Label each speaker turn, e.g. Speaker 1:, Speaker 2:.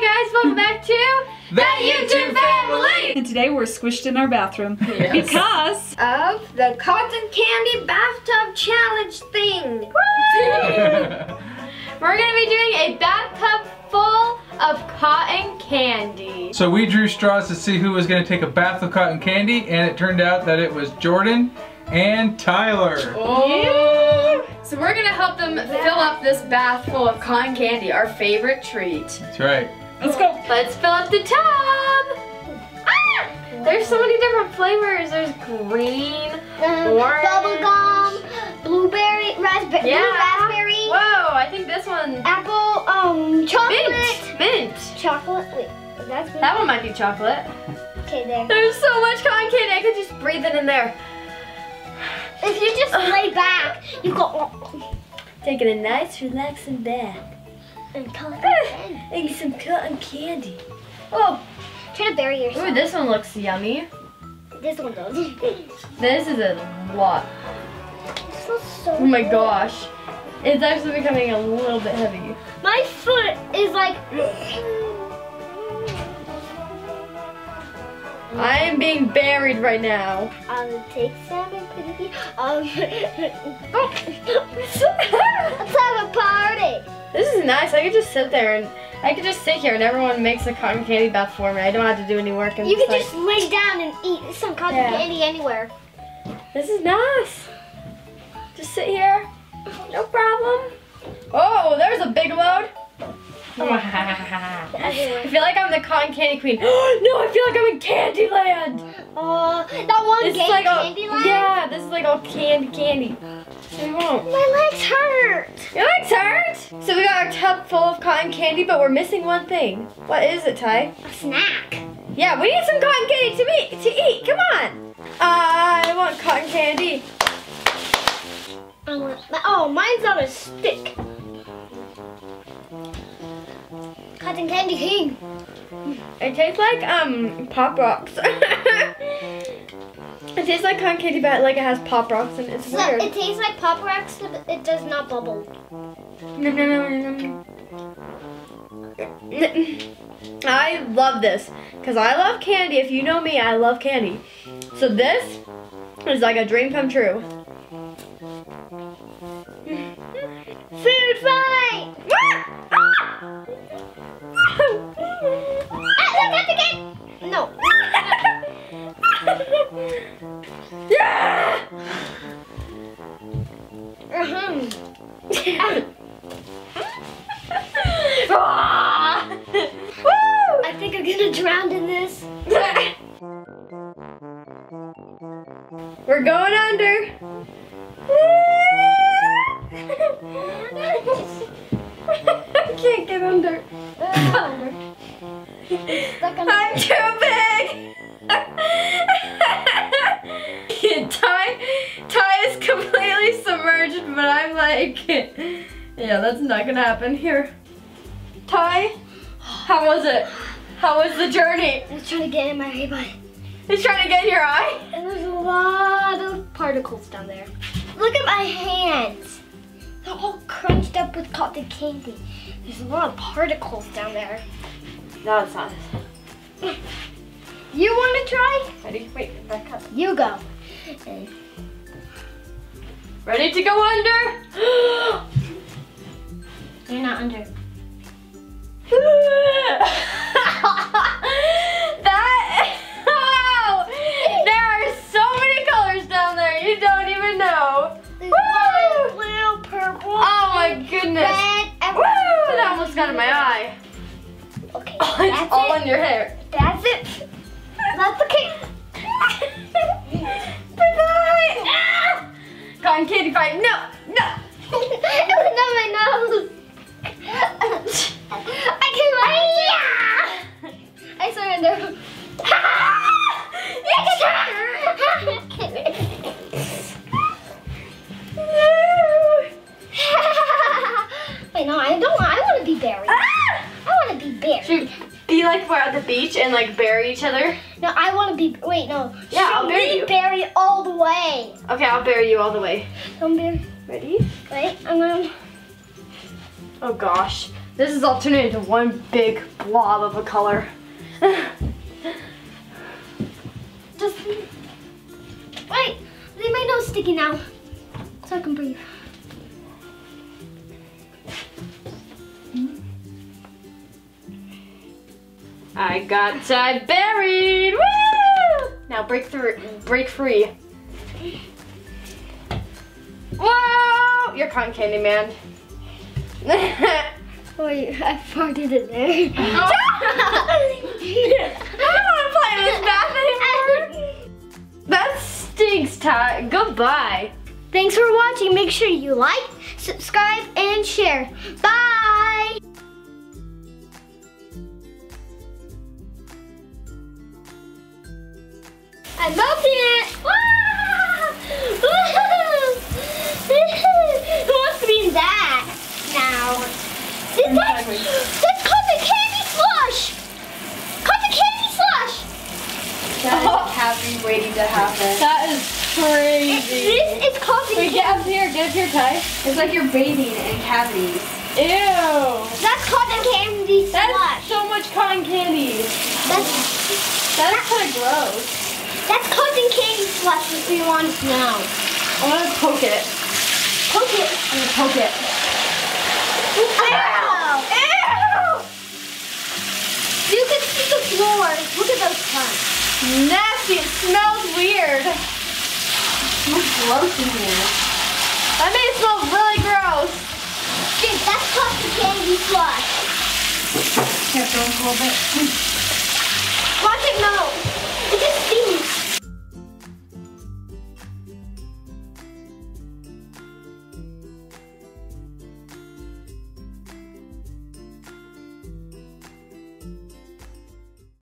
Speaker 1: guys, welcome back to
Speaker 2: The YouTube Family!
Speaker 3: And today we're squished in our bathroom
Speaker 2: Yes.
Speaker 3: because
Speaker 1: of the cotton candy bathtub challenge thing. We're gonna be doing a bathtub full of cotton candy.
Speaker 2: so we drew straws to see who was going to take a bath of cotton candy, and it turned out that it was Jordan and Tyler.
Speaker 4: Oh. So we're gonna help them fill up this bath full of cotton candy, our favorite treat.
Speaker 2: That's right.
Speaker 3: Let's go.
Speaker 1: Let's fill up the tub. Ah! There's so many different flavors. There's green, orange.
Speaker 5: Bubblegum, blueberry, raspberry,
Speaker 1: Yeah.
Speaker 5: blue raspberry,
Speaker 1: Whoa, I think this one.
Speaker 5: apple, um, chocolate.
Speaker 1: Mint. Mint.
Speaker 5: Chocolate. Wait, that's mint.
Speaker 1: That one might be chocolate.
Speaker 5: Okay, there.
Speaker 1: There's so much cotton candy. I could just breathe it in there.
Speaker 5: If you just lay back, you go.
Speaker 1: Taking a nice, relaxing bath.
Speaker 5: And color
Speaker 1: Eat some cotton candy. Oh,
Speaker 5: Try to bury yourself.
Speaker 1: ooh, this one looks yummy.
Speaker 5: This one does.
Speaker 1: This is a lot.
Speaker 5: This looks so
Speaker 1: Oh my
Speaker 5: good.
Speaker 1: gosh. It's actually becoming a little bit heavy.
Speaker 5: My foot is like.
Speaker 1: I am being buried right now.
Speaker 5: I'll take some and put it here. Um, let's
Speaker 1: nice. I could just sit there and I could just sit here and everyone makes a cotton candy bath for me. I don't have to do any work.
Speaker 5: You can
Speaker 1: like,
Speaker 5: just lay down and eat some cotton
Speaker 1: Yeah.
Speaker 5: candy anywhere.
Speaker 1: This is nice. Just sit here. No problem. Oh, there's a big load. Oh,
Speaker 5: I
Speaker 1: feel like I'm the cotton candy queen. no, I feel like I'm in Candyland.
Speaker 5: Oh, that one
Speaker 1: This is like all,
Speaker 5: candy line.
Speaker 1: yeah, this is like all candy candy. Won't.
Speaker 5: My legs hurt.
Speaker 1: Your legs hurt. So we got our tub full of cotton candy, but we're missing one thing. What is it, Ty?
Speaker 5: A snack.
Speaker 1: Yeah, we need some cotton candy to eat. To eat. Come on. I want cotton candy.
Speaker 5: I want, oh, mine's on a stick. Cotton candy king.
Speaker 1: It tastes like um pop rocks. it tastes like cotton candy, but like it has pop rocks and it's
Speaker 5: So
Speaker 1: weird.
Speaker 5: it tastes like Pop Rocks, but it does not bubble.
Speaker 1: Nom, nom, nom, nom. I love this because I love candy. If you know me, I love candy. So this is like a dream come true.
Speaker 5: Food fight!
Speaker 1: We're going under. I can't get under. I'm too big. Ty, Ty is completely submerged, but I'm like, yeah, that's not gonna happen. Here, Ty, how was it? How was the journey?
Speaker 5: I was trying to get in my eye, but
Speaker 1: It's trying to get in your eye.
Speaker 5: and there's a lot of particles down there. Look at my hands. They're all crunched up with cotton candy. There's a lot of particles down there.
Speaker 1: No, it's not.
Speaker 5: You want to try?
Speaker 1: Ready? Wait, back up.
Speaker 5: You go.
Speaker 1: Ready to go under?
Speaker 5: You're not under.
Speaker 1: Goodness Woo! that almost got in my eye
Speaker 5: Okay,
Speaker 1: oh, it's all
Speaker 5: it.
Speaker 1: in your hair
Speaker 5: That's it. That's the cake.
Speaker 1: Bye-bye. Ah! cotton candy fight no beach and like bury each other
Speaker 5: No, I want to be. Wait, no.
Speaker 1: Yeah,
Speaker 5: Should
Speaker 1: I'll bury you.
Speaker 5: bury all the way?
Speaker 1: okay I'll bury you all the way
Speaker 5: I'm bury.
Speaker 1: ready
Speaker 5: Wait, I'm gonna.
Speaker 1: oh gosh This is all turning into one big blob of a color.
Speaker 5: Just wait. Leave my nose sticking out so I can breathe.
Speaker 1: I got Ty buried. Woo! Now break through, break free. Whoa! You're cotton candy man.
Speaker 5: Wait, I farted in there. Oh.
Speaker 1: I don't want to play in this bath anymore. That stinks, Ty. Goodbye.
Speaker 5: Thanks for watching. Make sure you like, subscribe, and share. Bye! I'm melting it! Wah! Who wants to be in that now? Is that, that's cotton candy slush! Cotton candy slush!
Speaker 4: That is happy waiting to happen.
Speaker 1: That is crazy.
Speaker 5: This is cotton
Speaker 1: Wait,
Speaker 5: candy.
Speaker 1: get up here. Get up here, Ty.
Speaker 4: It's like you're bathing in cavities.
Speaker 1: Ew.
Speaker 5: That's cotton candy
Speaker 1: That's
Speaker 5: slush.
Speaker 1: so much cotton candy.
Speaker 5: That's
Speaker 1: That's kind of gross.
Speaker 5: That's cotton candy slush if we want to know.
Speaker 1: I'm gonna poke it.
Speaker 5: Poke it.
Speaker 1: I'm gonna poke it.
Speaker 5: Ew.
Speaker 1: Ew!
Speaker 5: You can see the floor. Look at those plants.
Speaker 1: Nasty. It smells weird.
Speaker 4: It's gross in here.
Speaker 1: That made it smell really gross.
Speaker 5: Dude, that's cotton candy slush.
Speaker 4: Careful a little bit.
Speaker 5: Watch it melt. It just.